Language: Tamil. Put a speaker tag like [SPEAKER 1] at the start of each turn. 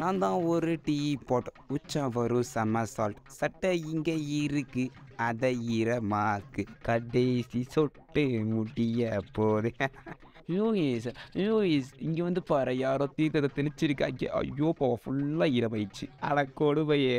[SPEAKER 1] நான் தான் ஒரு டீ போட் உச்சம் வரும் செம சால்ட் சட்டை இங்கே இருக்கு அதை ஈரமாக்கு. கடைசி சொட்டு முடிய போது. லூயிஸ் லூயிஸ் இங்கே வந்து பாரு யாரோ தீர்த்தத்தை திணிச்சிருக்காங்க. ஐயோ போ ஃபுல்லாக ஈரமாயிடுச்சு. அட கொடுமையே.